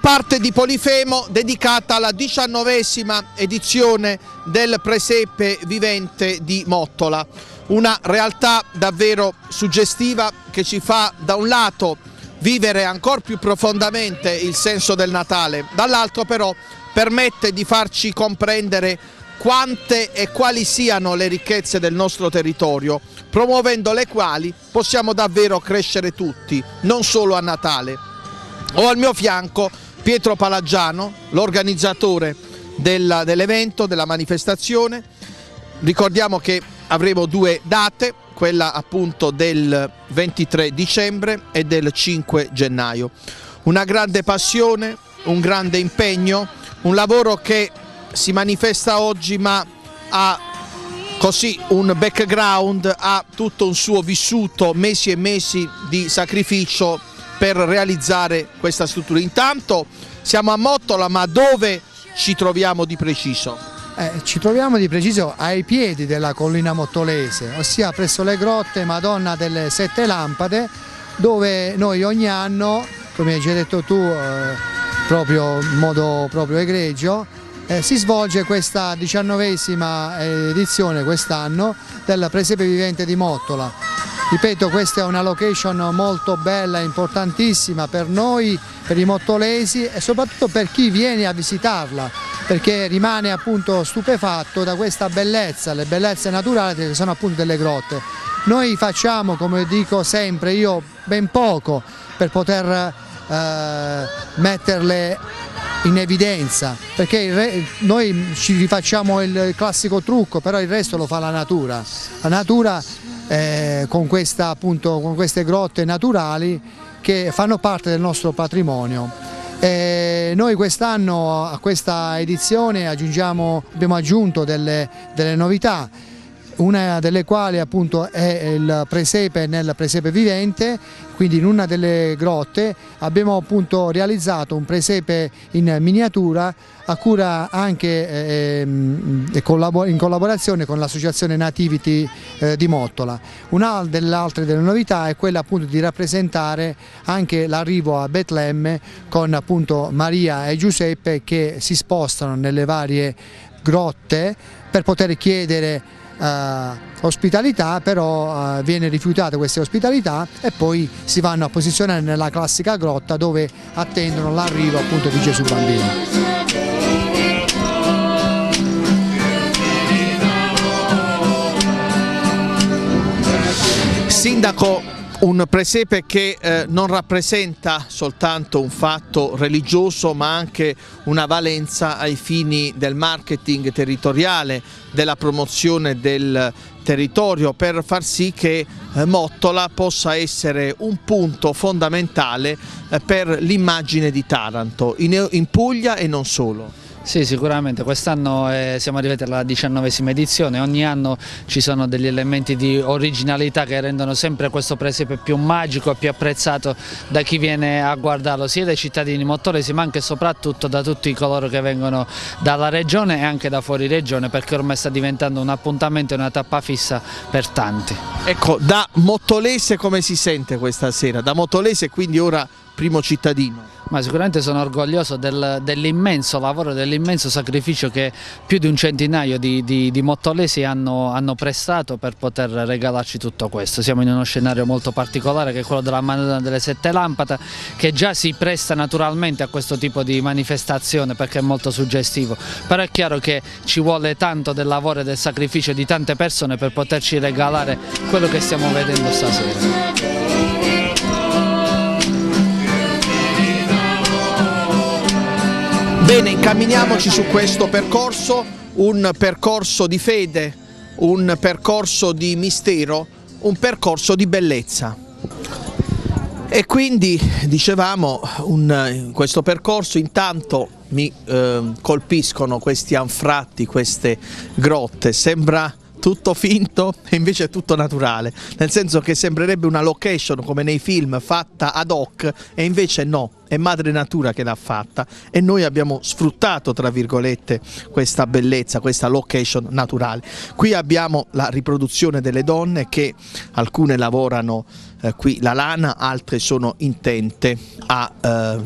parte di Polifemo dedicata alla diciannovesima edizione del Presepe Vivente di Mottola, una realtà davvero suggestiva che ci fa da un lato vivere ancora più profondamente il senso del Natale, dall'altro però permette di farci comprendere quante e quali siano le ricchezze del nostro territorio, promuovendo le quali possiamo davvero crescere tutti, non solo a Natale. Ho al mio fianco Pietro Palagiano, l'organizzatore dell'evento, della manifestazione. Ricordiamo che avremo due date, quella appunto del 23 dicembre e del 5 gennaio. Una grande passione, un grande impegno, un lavoro che si manifesta oggi ma ha così un background, ha tutto un suo vissuto, mesi e mesi di sacrificio per realizzare questa struttura. Intanto siamo a Mottola ma dove ci troviamo di preciso? Eh, ci troviamo di preciso ai piedi della collina mottolese, ossia presso le grotte Madonna delle Sette Lampade, dove noi ogni anno, come hai già detto tu, eh, proprio in modo proprio egregio, eh, si svolge questa diciannovesima edizione quest'anno del Presepe Vivente di Mottola. Ripeto, questa è una location molto bella, importantissima per noi, per i mottolesi e soprattutto per chi viene a visitarla, perché rimane appunto stupefatto da questa bellezza, le bellezze naturali che sono appunto delle grotte. Noi facciamo, come dico sempre, io ben poco per poter eh, metterle in evidenza perché re, noi ci rifacciamo il classico trucco però il resto lo fa la natura la natura eh, con, questa, appunto, con queste grotte naturali che fanno parte del nostro patrimonio. E noi quest'anno a questa edizione abbiamo aggiunto delle, delle novità una delle quali appunto è il presepe nel presepe vivente, quindi in una delle grotte abbiamo appunto realizzato un presepe in miniatura a cura anche eh, in collaborazione con l'associazione Nativity eh, di Mottola. Una delle altre delle novità è quella appunto di rappresentare anche l'arrivo a Betlemme con appunto Maria e Giuseppe che si spostano nelle varie grotte per poter chiedere eh, ospitalità, però eh, viene rifiutata questa ospitalità e poi si vanno a posizionare nella classica grotta dove attendono l'arrivo appunto di Gesù Bambino. Sindaco, un presepe che eh, non rappresenta soltanto un fatto religioso ma anche una valenza ai fini del marketing territoriale, della promozione del territorio per far sì che eh, Mottola possa essere un punto fondamentale eh, per l'immagine di Taranto in, in Puglia e non solo. Sì, sicuramente, quest'anno eh, siamo arrivati alla diciannovesima edizione, ogni anno ci sono degli elementi di originalità che rendono sempre questo presepe più magico e più apprezzato da chi viene a guardarlo, sia dai cittadini mottolesi ma anche e soprattutto da tutti coloro che vengono dalla regione e anche da fuori regione perché ormai sta diventando un appuntamento e una tappa fissa per tanti. Ecco, da mottolese come si sente questa sera? Da mottolese quindi ora primo cittadino? Ma sicuramente sono orgoglioso del, dell'immenso lavoro, dell'immenso sacrificio che più di un centinaio di, di, di mottolesi hanno, hanno, prestato per poter regalarci tutto questo. Siamo in uno scenario molto particolare che è quello della Madonna delle Sette Lampade che già si presta naturalmente a questo tipo di manifestazione perché è molto suggestivo, però è chiaro che ci vuole tanto del lavoro e del sacrificio di tante persone per poterci regalare quello che stiamo vedendo stasera. Bene, incamminiamoci su questo percorso, un percorso di fede, un percorso di mistero, un percorso di bellezza. E quindi, dicevamo, un, in questo percorso intanto mi eh, colpiscono questi anfratti, queste grotte, sembra tutto finto e invece è tutto naturale, nel senso che sembrerebbe una location come nei film fatta ad hoc e invece no, è madre natura che l'ha fatta. E noi abbiamo sfruttato tra virgolette questa bellezza, questa location naturale. Qui abbiamo la riproduzione delle donne che alcune lavorano eh, qui la lana, altre sono intente a, eh,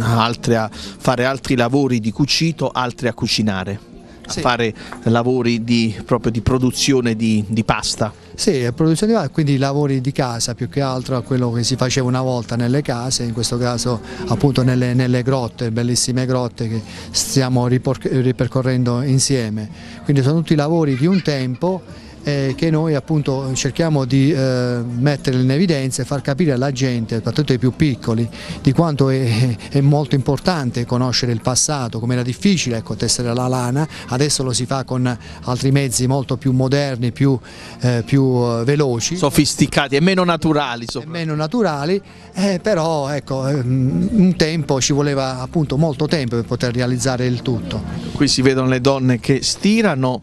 altre a fare altri lavori di cucito, altre a cucinare sì. a fare lavori di, proprio di produzione di, di pasta. Sì, produzione di pasta, quindi lavori di casa più che altro a quello che si faceva una volta nelle case, in questo caso appunto nelle, nelle grotte, bellissime grotte che stiamo ripercorrendo insieme. Quindi sono tutti lavori di un tempo eh, che noi appunto cerchiamo di eh, mettere in evidenza e far capire alla gente, soprattutto ai più piccoli, di quanto è, è molto importante conoscere il passato, come era difficile ecco, tessere la lana, adesso lo si fa con altri mezzi molto più moderni, più, eh, più eh, veloci. Sofisticati e meno naturali. E meno naturali, eh, però ecco, ehm, un tempo ci voleva appunto molto tempo per poter realizzare il tutto. Qui si vedono le donne che stirano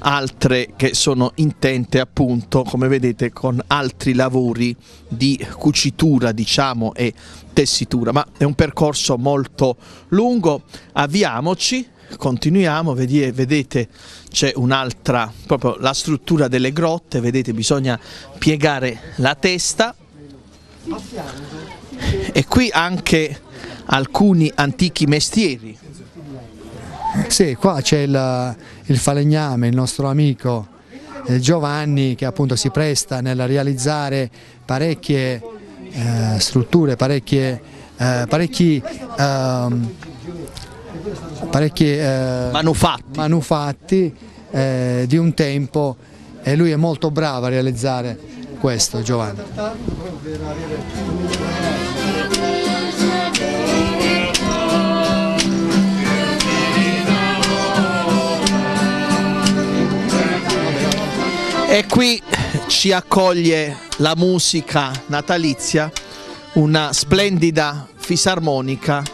altre che sono intente appunto come vedete con altri lavori di cucitura diciamo e tessitura. Ma è un percorso molto lungo. Avviamoci continuiamo. Vedete c'è un'altra proprio la struttura delle grotte. Vedete bisogna piegare la testa. E qui anche alcuni antichi mestieri sì, qua c'è il, il, falegname, il nostro amico eh, Giovanni che appunto si presta nel realizzare parecchie eh, strutture, parecchie, eh, parecchi, ehm, parecchi eh, manufatti, manufatti eh, di un tempo e lui è molto bravo a realizzare questo Giovanni. E qui ci accoglie la musica natalizia, una splendida fisarmonica,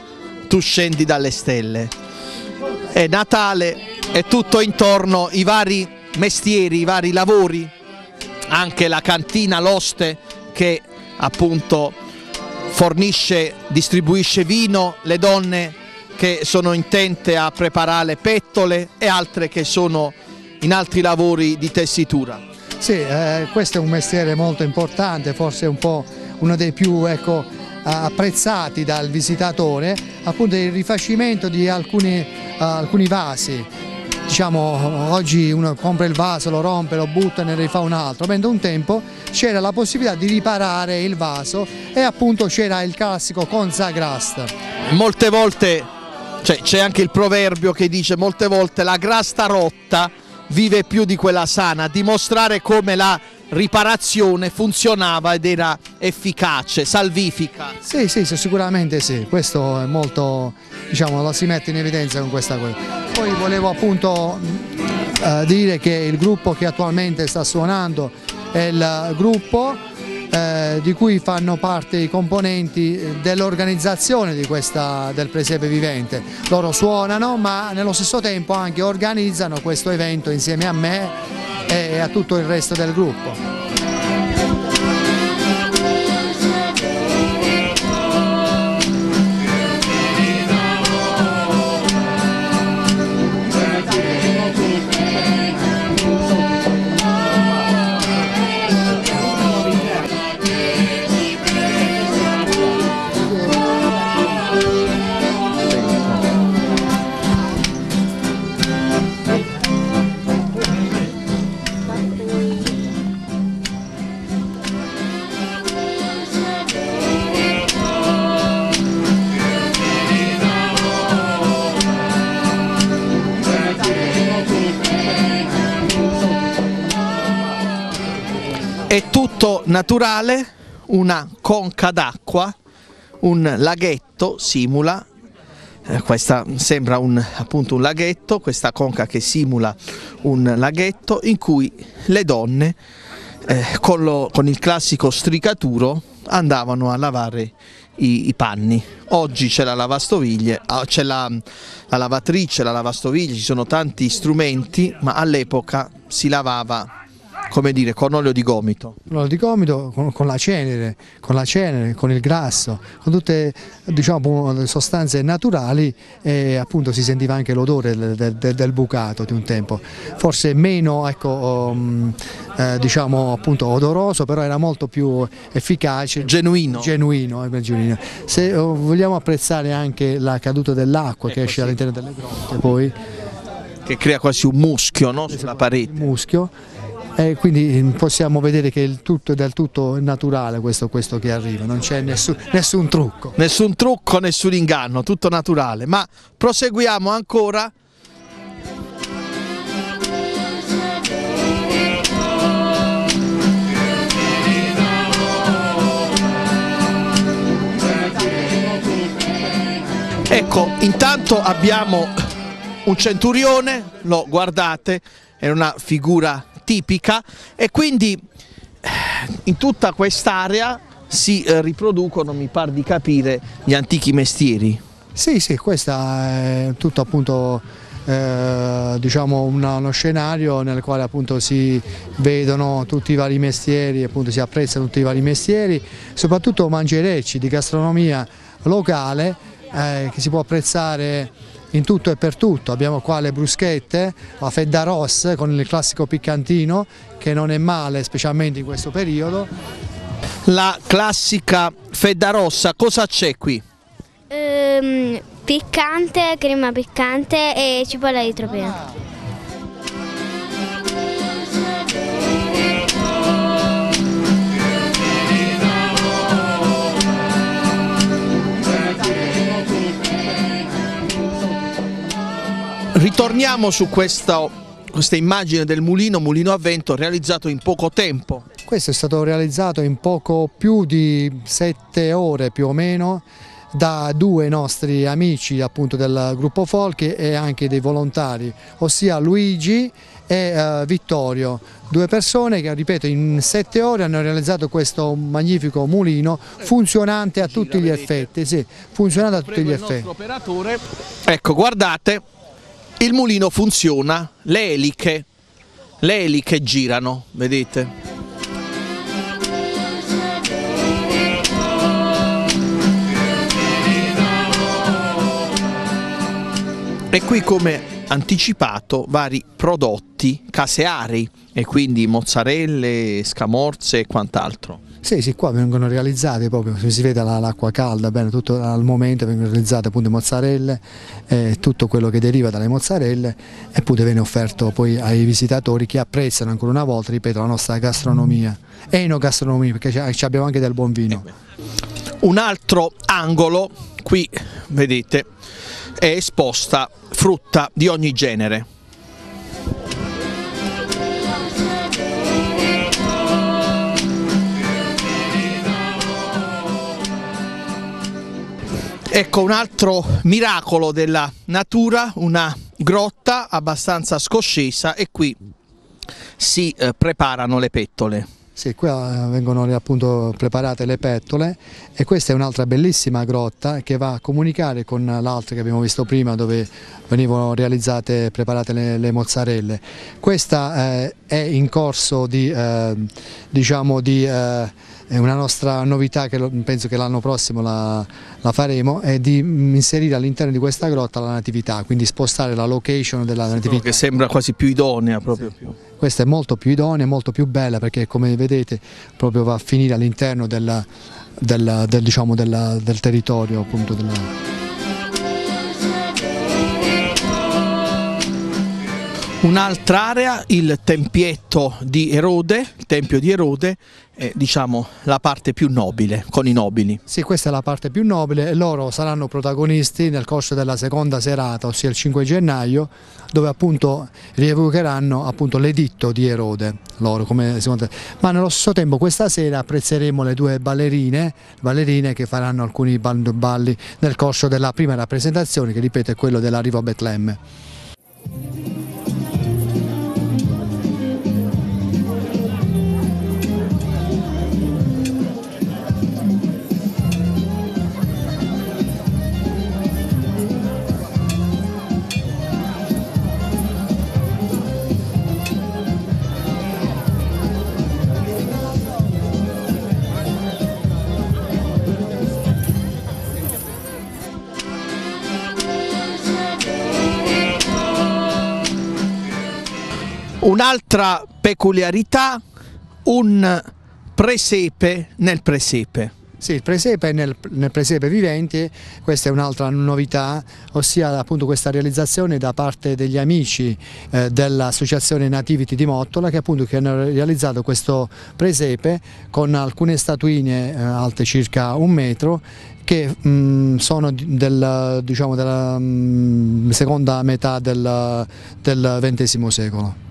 tu scendi dalle stelle. È Natale, è tutto intorno, i vari mestieri, i vari lavori, anche la cantina, l'oste che appunto fornisce, distribuisce vino, le donne che sono intente a preparare pettole e altre che sono in altri lavori di tessitura. Sì, eh, questo è un mestiere molto importante, forse un po' uno dei più ecco, apprezzati dal visitatore, appunto il rifacimento di alcuni, uh, alcuni vasi. Diciamo, oggi uno compra il vaso, lo rompe, lo butta e ne rifà un altro, mentre un tempo c'era la possibilità di riparare il vaso e appunto c'era il classico consagrasta. Molte volte c'è cioè, anche il proverbio che dice molte volte la grasta rotta vive più di quella sana, dimostrare come la riparazione funzionava ed era efficace, salvifica. Sì, sì, sicuramente sì, questo è molto, diciamo, lo si mette in evidenza con questa cosa. Poi volevo appunto eh, dire che il gruppo che attualmente sta suonando è il gruppo eh, di cui fanno parte i componenti eh, dell'organizzazione del presepe vivente. Loro suonano ma nello stesso tempo anche organizzano questo evento insieme a me e a tutto il resto del gruppo. È tutto naturale, una conca d'acqua, un laghetto simula, eh, questa sembra un, appunto un laghetto, questa conca che simula un laghetto in cui le donne eh, con, lo, con il classico stricaturo andavano a lavare i, i panni. Oggi c'è la lavastoviglie, ah, c'è la, la lavatrice, la lavastoviglie, ci sono tanti strumenti, ma all'epoca si lavava come dire, con olio di gomito. L'olio di gomito con, con, la cenere, con la cenere, con il grasso, con tutte diciamo, le sostanze naturali e appunto si sentiva anche l'odore del, del, del, bucato di un tempo. Forse meno ecco, um, eh, diciamo, appunto, odoroso, però era molto più efficace. Genuino. Genuino, eh, genuino. Se oh, vogliamo apprezzare anche la caduta dell'acqua che esce all'interno delle grotte poi. Che crea quasi un muschio no? sulla parete. Un muschio e quindi possiamo vedere che il tutto è del tutto naturale questo, questo che arriva, non c'è nessun, nessun trucco. Nessun trucco, nessun inganno, tutto naturale, ma proseguiamo ancora. Ecco, intanto abbiamo un centurione, lo guardate, è una figura tipica e quindi eh, in tutta quest'area si eh, riproducono, mi pare di capire, gli antichi mestieri. Sì, sì, questo è tutto appunto eh, diciamo una, uno scenario nel quale appunto si vedono tutti i vari mestieri, appunto si apprezzano tutti i vari mestieri, soprattutto mangerecci di gastronomia locale eh, che si può apprezzare in tutto e per tutto. Abbiamo qua le bruschette, la fedda rossa con il classico piccantino che non è male specialmente in questo periodo. La classica fedda rossa, cosa c'è qui? Ehm, piccante, crema piccante e cipolla di tropea. Ritorniamo su questa, questa immagine del mulino, mulino a vento realizzato in poco tempo. Questo è stato realizzato in poco più di sette ore più o meno da due nostri amici appunto del gruppo Folk e anche dei volontari, ossia Luigi e uh, Vittorio, due persone che ripeto in sette ore hanno realizzato questo magnifico mulino funzionante a tutti gli effetti, sì, funzionante a tutti gli effetti. Ecco guardate il mulino funziona, le eliche, le eliche girano, vedete? E qui come anticipato vari prodotti caseari e quindi mozzarelle, scamorze e quant'altro. Sì, sì, qua vengono realizzate proprio, si vede l'acqua calda, bene, tutto al momento vengono realizzate appunto mozzarelle, eh, tutto quello che deriva dalle mozzarelle e poi viene offerto poi ai visitatori che apprezzano ancora una volta, ripeto, la nostra gastronomia, enogastronomia, perché abbiamo anche del buon vino. Un altro angolo, qui vedete, è esposta frutta di ogni genere. Ecco un altro miracolo della natura, una grotta abbastanza scoscesa e qui si eh, preparano le pettole. Sì, qui eh, vengono appunto preparate le pettole e questa è un'altra bellissima grotta che va a comunicare con l'altra che abbiamo visto prima dove venivano realizzate e preparate le, le, mozzarelle. Questa eh, è in corso di, eh, diciamo di eh, è una nostra novità che penso che l'anno prossimo la, la, faremo, è di inserire all'interno di questa grotta la natività, quindi spostare la location della natività. Che sembra quasi più idonea proprio. Sì. Questa è molto più idonea, molto più bella perché come vedete proprio va a finire all'interno del, del, diciamo, del, territorio appunto della... Un'altra area, il tempietto di Erode, il tempio di Erode, è diciamo, la parte più nobile, con i nobili. Sì, questa è la parte più nobile e loro saranno protagonisti nel corso della seconda serata, ossia il 5 gennaio, dove appunto rievocheranno l'editto di Erode, loro ma nello stesso tempo questa sera apprezzeremo le due ballerine, ballerine che faranno alcuni balli nel corso della prima rappresentazione, che ripeto è quello dell'arrivo a Betlemme. Un'altra peculiarità, un presepe nel presepe. Sì, il presepe nel, nel presepe vivente, questa è un'altra novità, ossia appunto questa realizzazione da parte degli amici eh, dell'associazione Nativity di Mottola che appunto che hanno realizzato questo presepe con alcune statuine eh, alte circa un metro che mh, mm, sono del, diciamo, della mh, mm, seconda metà del, del XX secolo.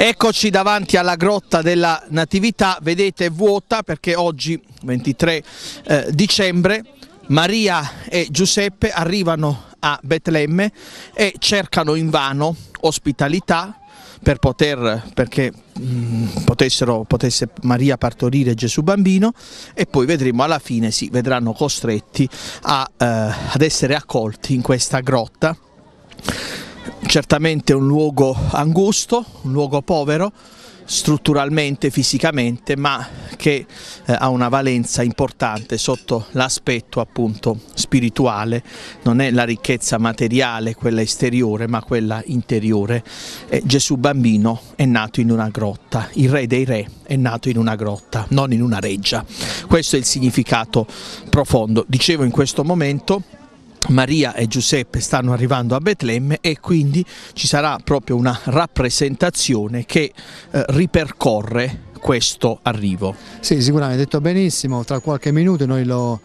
Eccoci davanti alla grotta della Natività, vedete vuota perché oggi 23 eh, dicembre Maria e Giuseppe arrivano a Betlemme e cercano invano ospitalità per poter, perché mh, mm, potessero, potesse Maria partorire Gesù bambino e poi vedremo alla fine si vedranno costretti a, eh, ad essere accolti in questa grotta certamente un luogo angusto, un luogo povero, strutturalmente, fisicamente, ma che eh, ha una valenza importante sotto l'aspetto appunto spirituale, non è la ricchezza materiale, quella esteriore, ma quella interiore. E Gesù bambino è nato in una grotta, il re dei re è nato in una grotta, non in una reggia. Questo è il significato profondo. Dicevo in questo momento Maria e Giuseppe stanno arrivando a Betlemme e quindi ci sarà proprio una rappresentazione che eh, ripercorre questo arrivo. Sì, sicuramente, detto benissimo, tra qualche minuto noi lo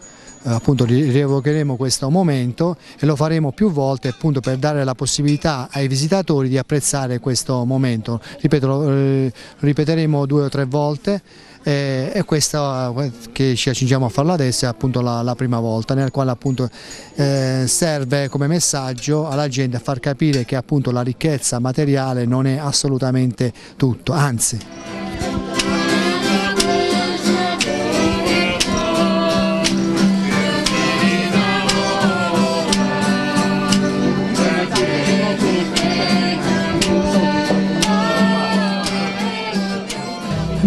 eh, appunto rievocheremo questo momento e lo faremo più volte appunto per dare la possibilità ai visitatori di apprezzare questo momento. Ripeto, lo eh, ripeteremo due o tre volte eh, e questa che ci accingiamo a farla adesso è appunto la, la prima volta nel quale appunto eh, serve come messaggio alla gente a far capire che appunto la ricchezza materiale non è assolutamente tutto, anzi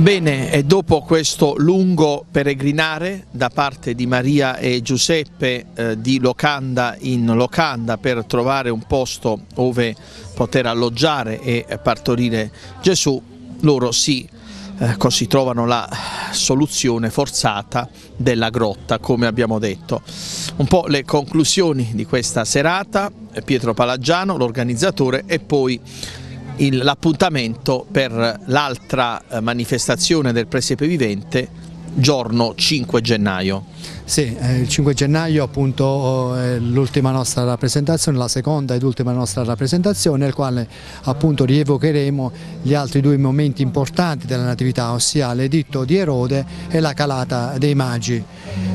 Bene, e dopo questo lungo peregrinare da parte di Maria e Giuseppe eh, di locanda in locanda per trovare un posto dove poter alloggiare e partorire Gesù, loro si, eh, così trovano la soluzione forzata della grotta, come abbiamo detto. Un po' le conclusioni di questa serata, Pietro Palaggiano, l'organizzatore, e poi l'appuntamento per l'altra eh, manifestazione del Presepe Vivente giorno 5 gennaio. Sì, eh, il 5 gennaio appunto oh, è l'ultima nostra rappresentazione, la seconda ed ultima nostra rappresentazione, nel quale appunto rievocheremo gli altri due momenti importanti della Natività, ossia l'editto di Erode e la calata dei Magi.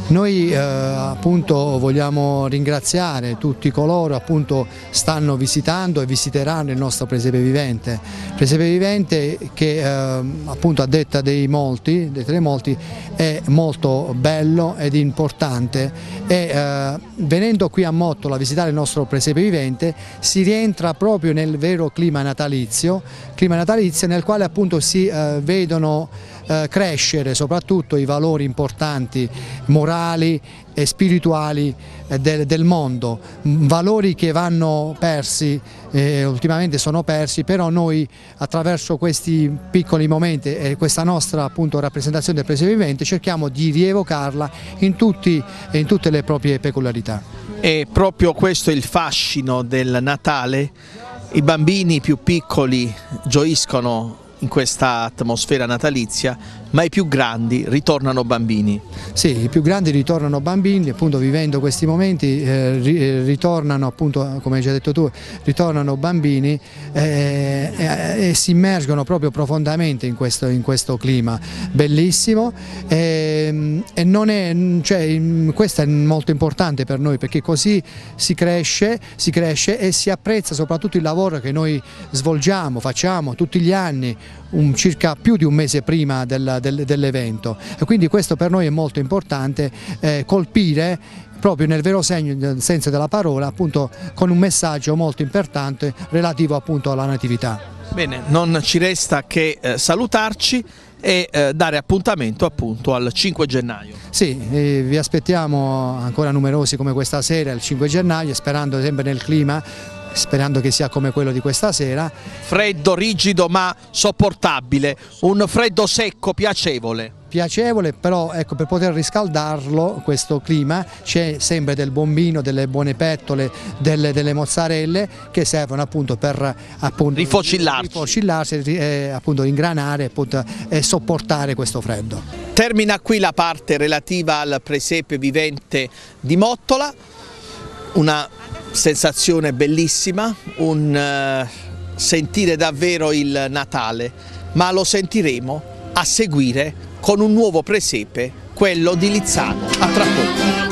Noi eh, appunto vogliamo ringraziare tutti coloro appunto stanno visitando e visiteranno il nostro presepe vivente, presepe vivente che eh, appunto a detta dei molti, dei tre molti, è molto bello ed importante importante e eh, venendo qui a Mottola a visitare il nostro presepe vivente si rientra proprio nel vero clima natalizio, clima natalizio nel quale appunto si eh, vedono eh, crescere soprattutto i valori importanti morali e spirituali eh, del, del mondo, valori che vanno persi, eh, ultimamente sono persi, però noi attraverso questi piccoli momenti e questa nostra appunto, rappresentazione del presepe vivente cerchiamo di rievocarla in, tutti, in tutte le proprie peculiarità. E proprio questo è il fascino del Natale, i bambini più piccoli gioiscono in questa atmosfera natalizia, ma i più grandi ritornano bambini. Sì, i più grandi ritornano bambini, appunto vivendo questi momenti eh, eh ritornano appunto, come hai già detto tu, ritornano bambini eh, eh, e si immergono proprio profondamente in questo, in questo clima bellissimo ehm, e, è, cioè, questo è molto importante per noi perché così si cresce, si cresce e si apprezza soprattutto il lavoro che noi svolgiamo, facciamo tutti gli anni, un, circa più di un mese prima del, del, dell'evento e quindi questo per noi è molto importante eh, colpire proprio nel vero segno, nel senso della parola, appunto con un messaggio molto importante relativo appunto alla natività. Bene, non ci resta che eh, salutarci e eh, dare appuntamento appunto al 5 gennaio. Sì, eh, vi aspettiamo ancora numerosi come questa sera il 5 gennaio sperando sempre nel clima sperando che sia come quello di questa sera. Freddo, rigido ma sopportabile, un freddo secco, piacevole. Piacevole, però ecco, per poter riscaldarlo questo clima c'è sempre del bombino, delle buone pettole, delle, delle mozzarelle che servono appunto per appunto, rifocillarsi, rifocillarsi eh, appunto ingranare appunto, e sopportare questo freddo. Termina qui la parte relativa al presepe vivente di Mottola, una sensazione bellissima, un uh, sentire davvero il Natale, ma lo sentiremo a seguire con un nuovo presepe, quello di Lizzano. A tra poco.